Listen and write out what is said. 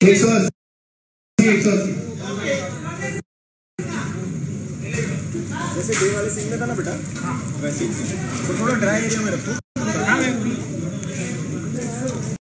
एक सौ जैसे डे वाले सीन में था ना बेटा? हाँ, वैसे ही। तो थोड़ा ड्राई एरिया में रखो। हाँ,